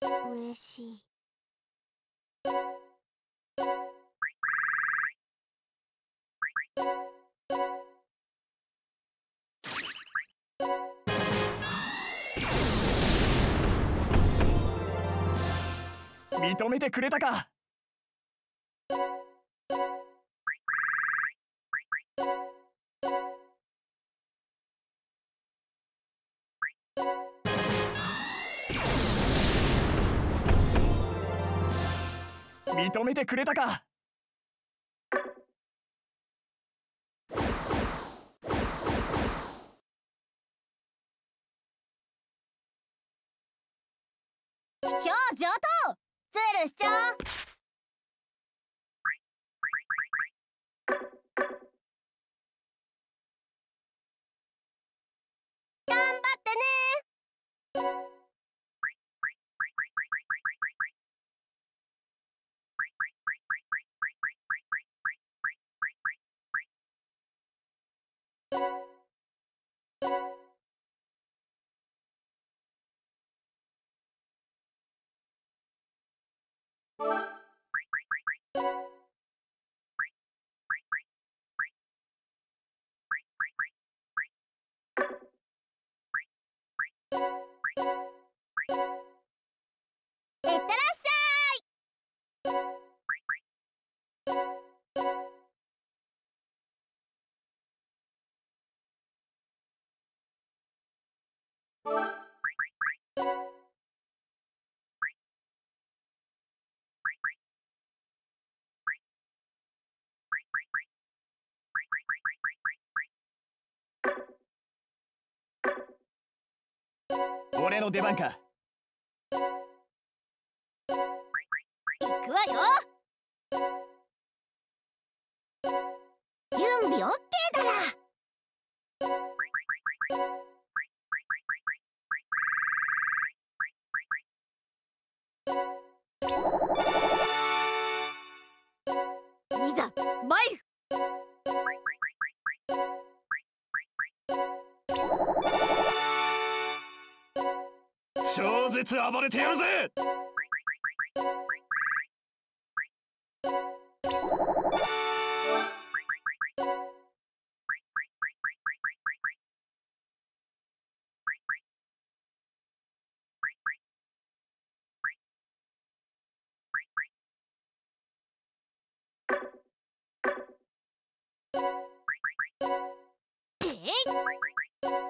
嬉しい。認めてくれたか。認めてくれたか。今日上等。ズルしちゃう。い俺の出番か。行くわよ。準備オッケーだら。いざ参る。超絶暴れてやるぜ！えい！